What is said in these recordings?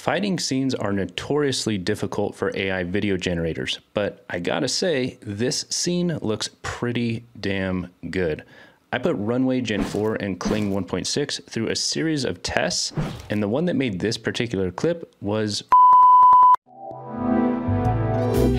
Fighting scenes are notoriously difficult for AI video generators, but I gotta say, this scene looks pretty damn good. I put Runway Gen 4 and Kling 1.6 through a series of tests, and the one that made this particular clip was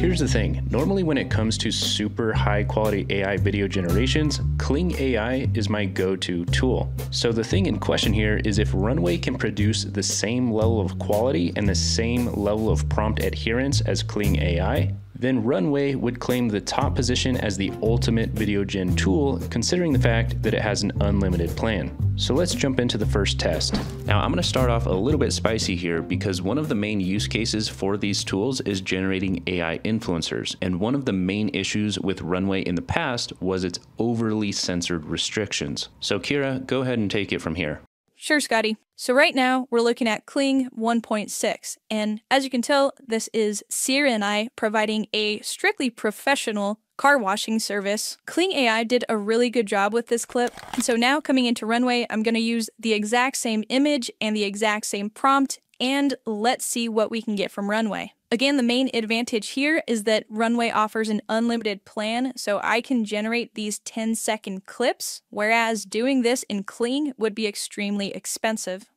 Here's the thing, normally when it comes to super high quality AI video generations, Kling AI is my go-to tool. So the thing in question here is if Runway can produce the same level of quality and the same level of prompt adherence as Kling AI, then Runway would claim the top position as the ultimate video gen tool, considering the fact that it has an unlimited plan. So let's jump into the first test. Now I'm going to start off a little bit spicy here because one of the main use cases for these tools is generating AI influencers. And one of the main issues with Runway in the past was its overly censored restrictions. So Kira, go ahead and take it from here. Sure, Scotty. So right now we're looking at Kling 1.6, and as you can tell, this is Sierra and I providing a strictly professional car washing service. Kling AI did a really good job with this clip, and so now coming into Runway, I'm going to use the exact same image and the exact same prompt, and let's see what we can get from Runway. Again, the main advantage here is that Runway offers an unlimited plan, so I can generate these 10 second clips, whereas doing this in Kling would be extremely expensive.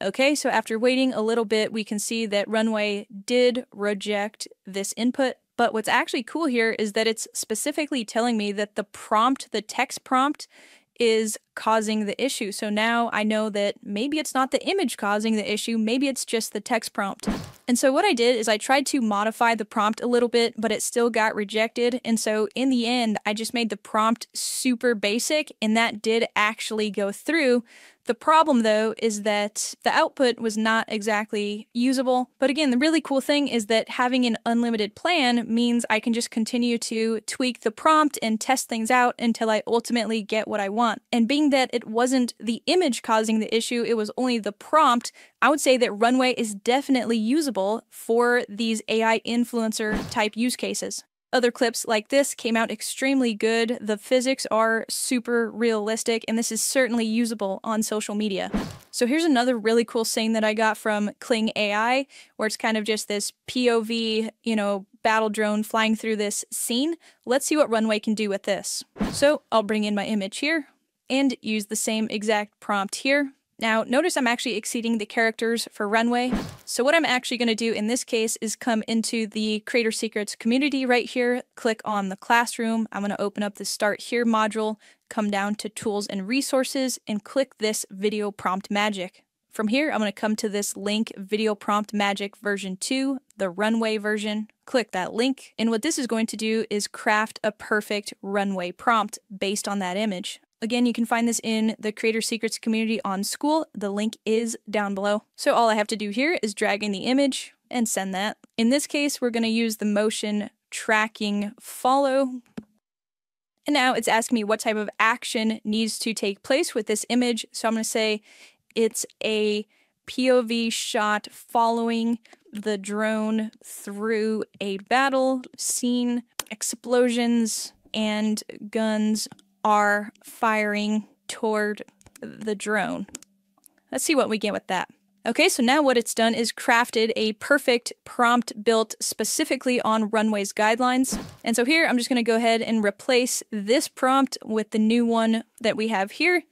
Okay, so after waiting a little bit, we can see that Runway did reject this input, but what's actually cool here is that it's specifically telling me that the prompt, the text prompt, is causing the issue. So now I know that maybe it's not the image causing the issue, maybe it's just the text prompt. And so what I did is I tried to modify the prompt a little bit, but it still got rejected. And so in the end, I just made the prompt super basic, and that did actually go through. The problem though is that the output was not exactly usable. But again, the really cool thing is that having an unlimited plan means I can just continue to tweak the prompt and test things out until I ultimately get what I want. And being that it wasn't the image causing the issue, it was only the prompt, I would say that Runway is definitely usable for these AI influencer type use cases. Other clips like this came out extremely good. The physics are super realistic, and this is certainly usable on social media. So here's another really cool scene that I got from Kling AI, where it's kind of just this POV, you know, battle drone flying through this scene. Let's see what Runway can do with this. So I'll bring in my image here and use the same exact prompt here. Now, notice I'm actually exceeding the characters for Runway. So what I'm actually going to do in this case is come into the Creator Secrets community right here, click on the classroom. I'm going to open up the Start Here module, come down to Tools and Resources, and click this Video Prompt Magic. From here, I'm going to come to this link, Video Prompt Magic version 2, the Runway version. Click that link, and what this is going to do is craft a perfect Runway prompt based on that image. Again, you can find this in the Creator Secrets community on Skool. The link is down below. So all I have to do here is drag in the image and send that. In this case, we're going to use the motion tracking follow. And now it's asking me what type of action needs to take place with this image. So I'm going to say it's a POV shot following the drone through a battle scene, explosions, and guns are firing toward the drone. Let's see what we get with that. Okay, so now what it's done is crafted a perfect prompt built specifically on Runway's guidelines. And so here I'm just going to go ahead and replace this prompt with the new one that we have here.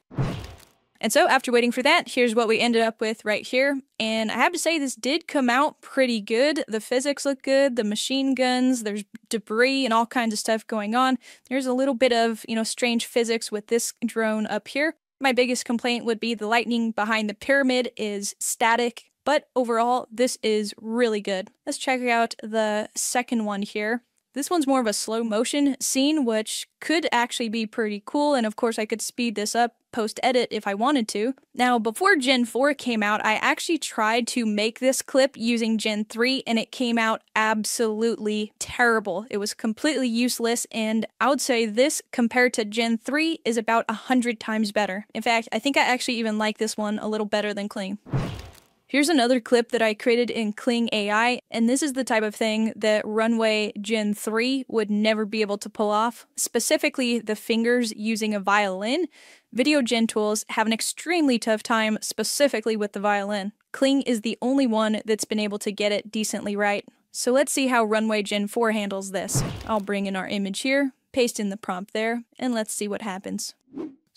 And so after waiting for that, here's what we ended up with right here. And I have to say, this did come out pretty good. The physics look good, the machine guns, there's debris and all kinds of stuff going on. There's a little bit of, you know, strange physics with this drone up here. My biggest complaint would be the lightning behind the pyramid is static, but overall, this is really good. Let's check out the second one here. This one's more of a slow motion scene, which could actually be pretty cool, and of course I could speed this up post-edit if I wanted to. Now, before Gen 4 came out, I actually tried to make this clip using Gen 3, and it came out absolutely terrible. It was completely useless, and I would say this, compared to Gen 3, is about 100 times better. In fact, I think I actually even like this one a little better than Kling. Here's another clip that I created in Kling AI, and this is the type of thing that Runway Gen 3 would never be able to pull off. Specifically, the fingers using a violin. Video Gen tools have an extremely tough time specifically with the violin. Kling is the only one that's been able to get it decently right. So let's see how Runway Gen 4 handles this. I'll bring in our image here, paste in the prompt there, and let's see what happens.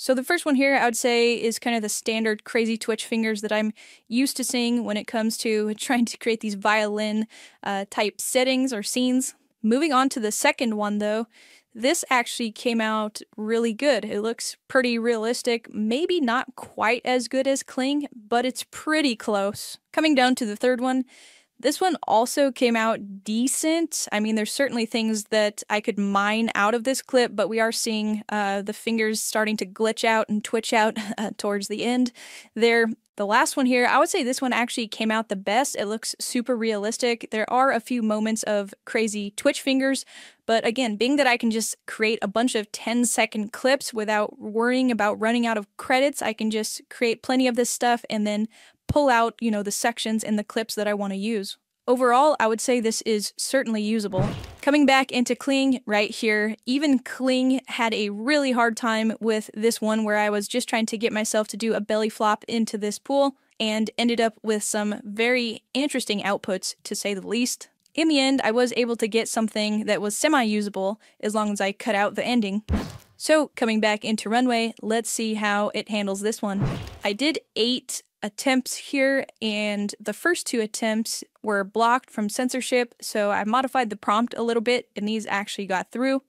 So the first one here, I would say, is kind of the standard crazy twitch fingers that I'm used to seeing when it comes to trying to create these violin uh, type settings or scenes. Moving on to the second one, though, this actually came out really good. It looks pretty realistic, maybe not quite as good as Kling, but it's pretty close. Coming down to the third one, this one also came out decent. I mean, there's certainly things that I could mine out of this clip, but we are seeing uh, the fingers starting to glitch out and twitch out uh, towards the end there. The last one here, I would say this one actually came out the best. It looks super realistic. There are a few moments of crazy twitch fingers, but again, being that I can just create a bunch of 10 second clips without worrying about running out of credits, I can just create plenty of this stuff and then pull out, you know, the sections and the clips that I want to use. Overall, I would say this is certainly usable. Coming back into Kling right here, even Kling had a really hard time with this one where I was just trying to get myself to do a belly flop into this pool and ended up with some very interesting outputs to say the least. In the end, I was able to get something that was semi-usable as long as I cut out the ending. So coming back into Runway, let's see how it handles this one. I did eight attempts here, and the first two attempts were blocked from censorship, so I modified the prompt a little bit, and these actually got through.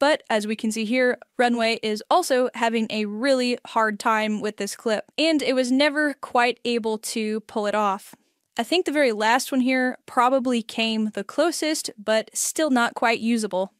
But as we can see here, Runway is also having a really hard time with this clip, and it was never quite able to pull it off. I think the very last one here probably came the closest, but still not quite usable.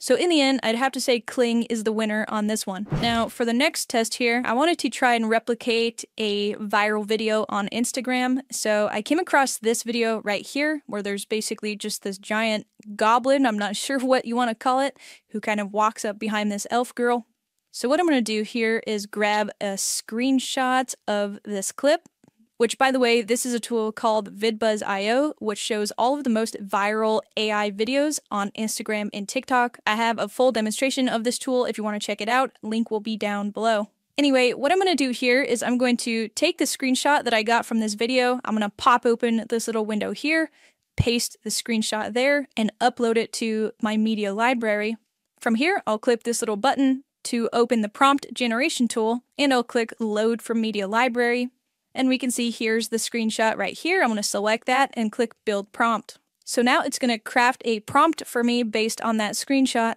So in the end, I'd have to say Kling is the winner on this one. Now, for the next test here, I wanted to try and replicate a viral video on Instagram. So I came across this video right here, where there's basically just this giant goblin, I'm not sure what you want to call it, who kind of walks up behind this elf girl. So what I'm going to do here is grab a screenshot of this clip which by the way, this is a tool called VidBuzz.io, which shows all of the most viral AI videos on Instagram and TikTok. I have a full demonstration of this tool if you want to check it out. Link will be down below. Anyway, what I'm going to do here is I'm going to take the screenshot that I got from this video. I'm going to pop open this little window here, paste the screenshot there, and upload it to my media library. From here, I'll click this little button to open the prompt generation tool, and I'll click load from media library. And we can see here's the screenshot right here. I'm going to select that and click build prompt. So now it's going to craft a prompt for me based on that screenshot.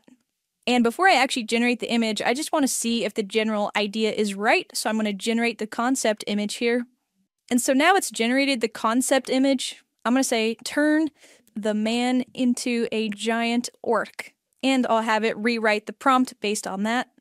And before I actually generate the image, I just want to see if the general idea is right. So I'm going to generate the concept image here. And so now it's generated the concept image. I'm going to say turn the man into a giant orc. And I'll have it rewrite the prompt based on that.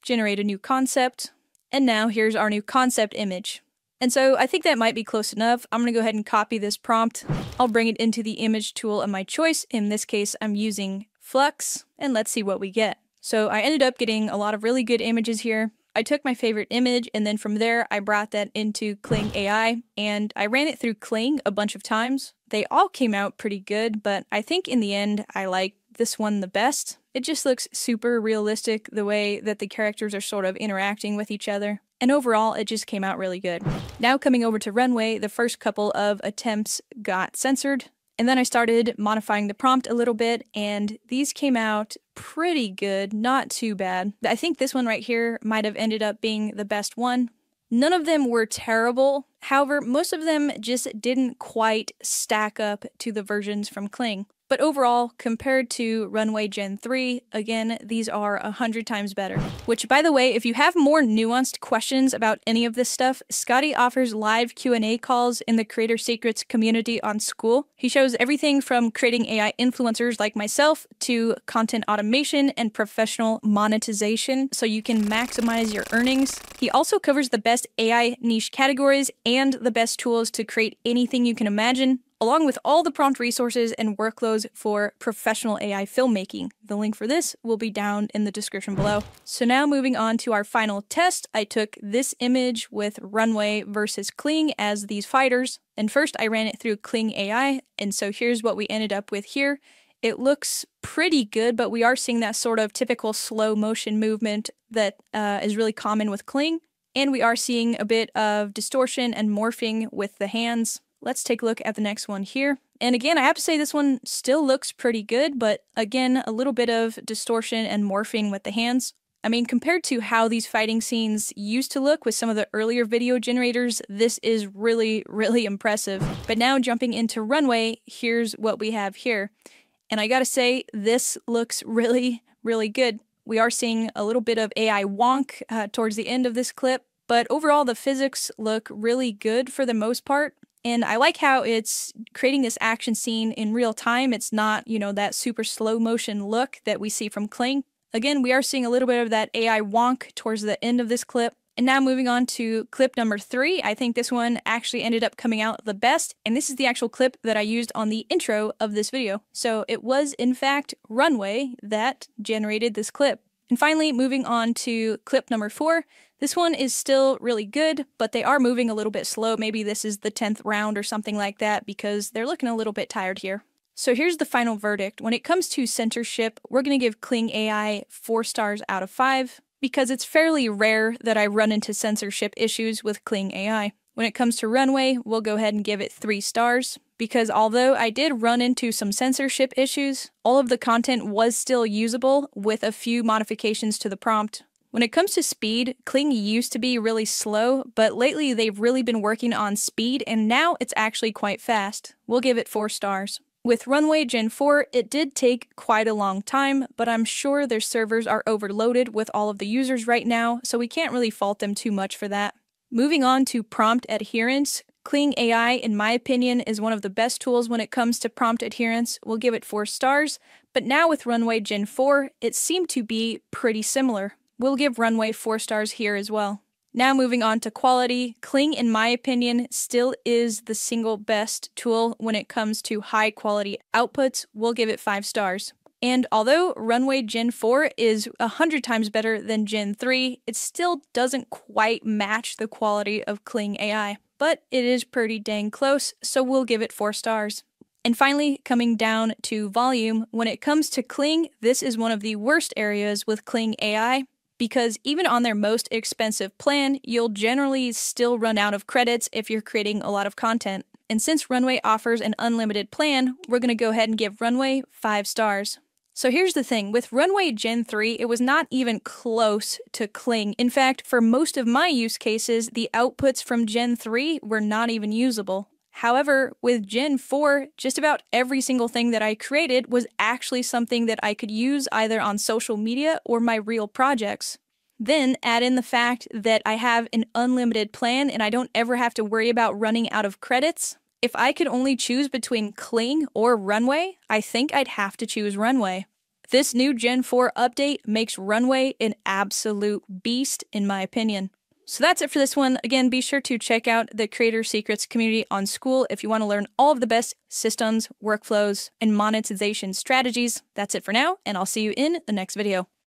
Generate a new concept. And now here's our new concept image. And so I think that might be close enough. I'm to go ahead and copy this prompt. I'll bring it into the image tool of my choice. In this case, I'm using Flux, and let's see what we get. So I ended up getting a lot of really good images here. I took my favorite image and then from there I brought that into Kling AI and I ran it through Kling a bunch of times. They all came out pretty good, but I think in the end I like this one the best. It just looks super realistic the way that the characters are sort of interacting with each other and overall it just came out really good. Now coming over to Runway, the first couple of attempts got censored, and then I started modifying the prompt a little bit, and these came out pretty good, not too bad. I think this one right here might have ended up being the best one. None of them were terrible, however, most of them just didn't quite stack up to the versions from Kling. But overall, compared to Runway Gen 3, again, these are a hundred times better. Which, by the way, if you have more nuanced questions about any of this stuff, Scotty offers live Q&A calls in the Creator Secrets community on Skool. He shows everything from creating AI influencers like myself to content automation and professional monetization so you can maximize your earnings. He also covers the best AI niche categories and the best tools to create anything you can imagine along with all the prompt resources and workflows for professional AI filmmaking. The link for this will be down in the description below. So now moving on to our final test, I took this image with Runway versus Kling as these fighters. And first I ran it through Kling AI, and so here's what we ended up with here. It looks pretty good, but we are seeing that sort of typical slow motion movement that uh, is really common with Kling. And we are seeing a bit of distortion and morphing with the hands. Let's take a look at the next one here. And again, I have to say this one still looks pretty good, but again, a little bit of distortion and morphing with the hands. I mean, compared to how these fighting scenes used to look with some of the earlier video generators, this is really, really impressive. But now jumping into Runway, here's what we have here. And I gotta say, this looks really, really good. We are seeing a little bit of AI wonk uh, towards the end of this clip, but overall the physics look really good for the most part. And I like how it's creating this action scene in real time. It's not, you know, that super slow motion look that we see from Kling. Again, we are seeing a little bit of that AI wonk towards the end of this clip. And now moving on to clip number three, I think this one actually ended up coming out the best, and this is the actual clip that I used on the intro of this video. So it was in fact Runway that generated this clip. And finally, moving on to clip number four, this one is still really good, but they are moving a little bit slow. Maybe this is the 10th round or something like that because they're looking a little bit tired here. So here's the final verdict. When it comes to censorship, we're going to give Kling AI 4 stars out of 5 because it's fairly rare that I run into censorship issues with Kling AI. When it comes to Runway, we'll go ahead and give it 3 stars because although I did run into some censorship issues, all of the content was still usable with a few modifications to the prompt. When it comes to speed, Kling used to be really slow, but lately they've really been working on speed and now it's actually quite fast. We'll give it 4 stars. With Runway Gen 4, it did take quite a long time, but I'm sure their servers are overloaded with all of the users right now, so we can't really fault them too much for that. Moving on to prompt adherence, Kling AI, in my opinion, is one of the best tools when it comes to prompt adherence. We'll give it 4 stars, but now with Runway Gen 4, it seemed to be pretty similar. We'll give Runway 4 stars here as well. Now moving on to quality, Kling, in my opinion, still is the single best tool when it comes to high quality outputs. We'll give it 5 stars. And although Runway Gen 4 is 100 times better than Gen 3, it still doesn't quite match the quality of Kling AI. But it is pretty dang close, so we'll give it 4 stars. And finally, coming down to volume, when it comes to Kling, this is one of the worst areas with Kling AI because even on their most expensive plan, you'll generally still run out of credits if you're creating a lot of content. And since Runway offers an unlimited plan, we're going to go ahead and give Runway 5 stars. So here's the thing with Runway Gen 3, it was not even close to Kling. In fact, for most of my use cases, the outputs from Gen 3 were not even usable. However, with Gen 4, just about every single thing that I created was actually something that I could use either on social media or my real projects. Then add in the fact that I have an unlimited plan and I don't ever have to worry about running out of credits. If I could only choose between Kling or Runway, I think I'd have to choose Runway. This new Gen 4 update makes Runway an absolute beast, in my opinion. So that's it for this one. Again, be sure to check out the Creator Secrets community on Skool if you want to learn all of the best systems, workflows, and monetization strategies. That's it for now, and I'll see you in the next video.